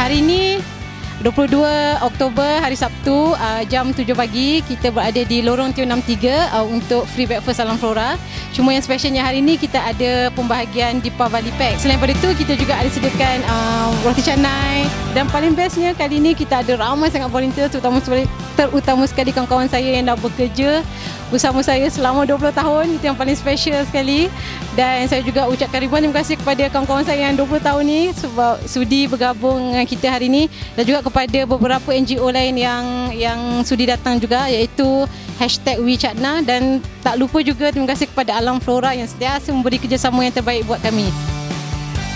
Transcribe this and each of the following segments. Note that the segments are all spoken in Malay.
hari ini 22 Oktober hari Sabtu uh, jam 7 pagi kita berada di lorong Tio 63 uh, untuk free breakfast Alam Flora. Cuma yang specialnya hari ini kita ada pembahagian di Pavali Pack. Selain daripada itu kita juga ada sediakan uh, roti canai dan paling bestnya kali ini kita ada ramai sangat volunteer terutama terutama sekali kawan-kawan saya yang dah bekerja bersama saya selama 20 tahun. Itu yang paling special sekali. Dan saya juga ucapkan ribuan terima kasih kepada kawan-kawan saya yang 20 tahun ni sebab sudi bergabung dengan kita hari ini dan juga kepada beberapa NGO lain yang yang sudi datang juga iaitu hashtag WeChatna dan tak lupa juga terima kasih kepada Alam Flora yang sentiasa memberi kerjasama yang terbaik buat kami.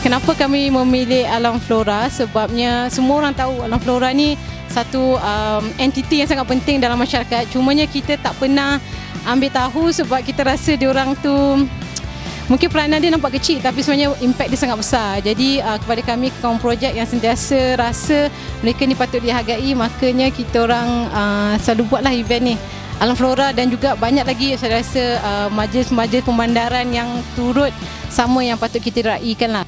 Kenapa kami memilih Alam Flora? Sebabnya semua orang tahu Alam Flora ni satu um, entiti yang sangat penting dalam masyarakat. Cumanya kita tak pernah ambil tahu sebab kita rasa dia orang tu mungkin peranan dia nampak kecil tapi sebenarnya impact dia sangat besar. Jadi uh, kepada kami kaum projek yang sentiasa rasa mereka ni patut dihargai makanya kita orang uh, selalu buatlah event ni. Alam Flora dan juga banyak lagi saya rasa uh, majlis-majlis pemandaran yang turut sama yang patut kita raikan lah.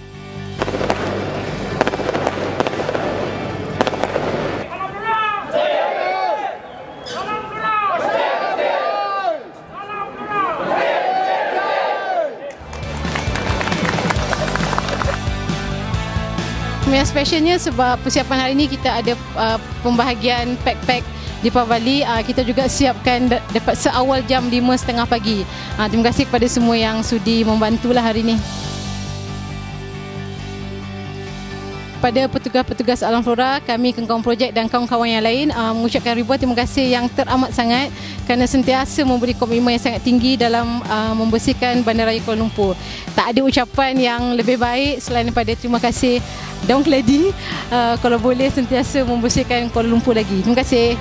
Yang specialnya sebab persiapan hari ini kita ada uh, pembahagian pack-pack di Pavali. Uh, kita juga siapkan dapat seawal jam 5.30 pagi. Uh, terima kasih kepada semua yang sudi membantulah hari ini. Pada petugas-petugas Alam Flora, kami kawan-kawan projek dan kawan-kawan yang lain uh, mengucapkan ribuan terima kasih yang teramat sangat kerana sentiasa memberi komitmen yang sangat tinggi dalam uh, membersihkan Bandaraya Kuala Lumpur. Tak ada ucapan yang lebih baik selain daripada terima kasih Daun Keladi uh, kalau boleh sentiasa membersihkan Kuala Lumpur lagi. Terima kasih.